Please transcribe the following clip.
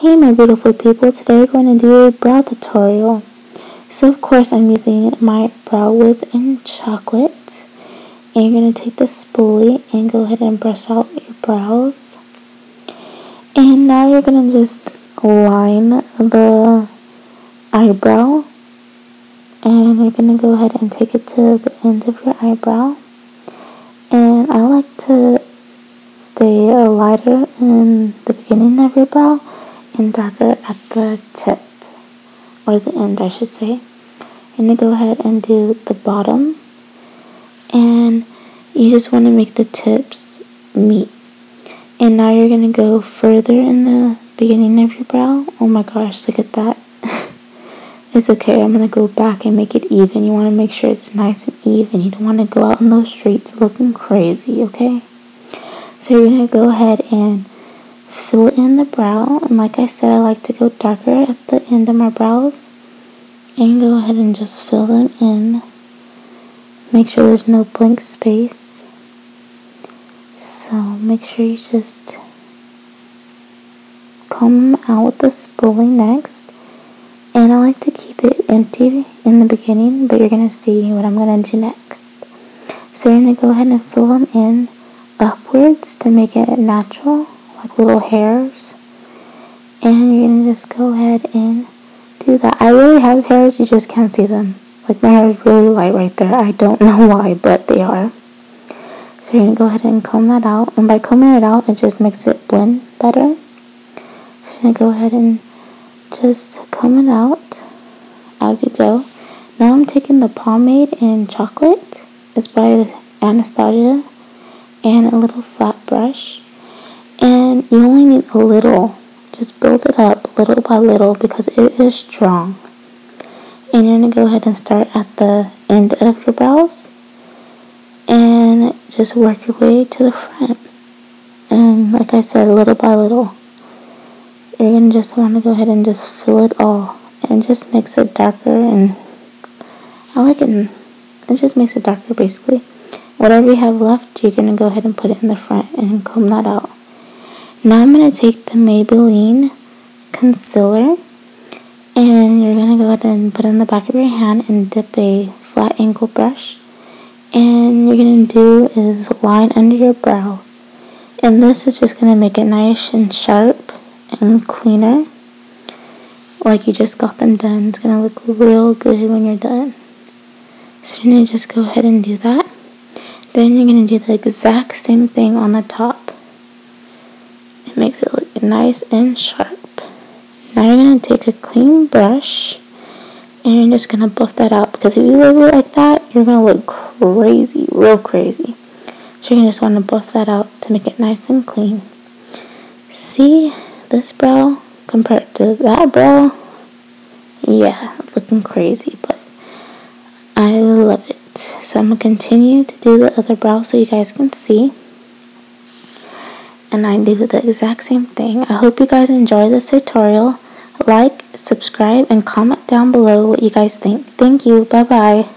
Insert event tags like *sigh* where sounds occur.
Hey my beautiful people, today we're going to do a brow tutorial. So of course I'm using my Brow Wiz in chocolate. And you're going to take the spoolie and go ahead and brush out your brows. And now you're going to just line the eyebrow. And you're going to go ahead and take it to the end of your eyebrow. And I like to stay a lighter in the beginning of your brow and darker at the tip, or the end I should say. I'm going to go ahead and do the bottom, and you just want to make the tips meet. And now you're going to go further in the beginning of your brow. Oh my gosh, look at that. *laughs* it's okay, I'm going to go back and make it even. You want to make sure it's nice and even. You don't want to go out in those streets looking crazy, okay? So you're going to go ahead and fill in the brow. And like I said, I like to go darker at the end of my brows. And go ahead and just fill them in. Make sure there's no blank space. So make sure you just comb out with the spoolie next. And I like to keep it empty in the beginning, but you're going to see what I'm going to do next. So you're to go ahead and fill them in upwards to make it natural like little hairs. And you're going to just go ahead and do that. I really have hairs, you just can't see them. Like my hair is really light right there. I don't *laughs* know why, but they are. So you're going to go ahead and comb that out. And by combing it out, it just makes it blend better. So you're going to go ahead and just comb it out as you go. Now I'm taking the pomade in chocolate. It's by Anastasia. And a little flat brush. And you only need a little. Just build it up little by little because it is strong. And you're going to go ahead and start at the end of your brows. And just work your way to the front. And like I said, little by little. You're going to just want to go ahead and just fill it all. And just makes it darker and I like it. It just makes it darker basically. Whatever you have left, you're going to go ahead and put it in the front and comb that out. Now I'm going to take the Maybelline concealer and you're going to go ahead and put it in the back of your hand and dip a flat angle brush. And you're going to do is line under your brow. And this is just going to make it nice and sharp and cleaner. Like you just got them done. It's going to look real good when you're done. So you're going to just go ahead and do that. Then you're going to do the exact same thing on the top nice and sharp. Now you're going to take a clean brush and you're just going to buff that out because if you leave it like that, you're going to look crazy, real crazy. So you're going to just want to buff that out to make it nice and clean. See this brow compared to that brow? Yeah, looking crazy, but I love it. So I'm going to continue to do the other brow so you guys can see and I did the exact same thing. I hope you guys enjoy this tutorial. Like, subscribe, and comment down below what you guys think. Thank you. Bye-bye.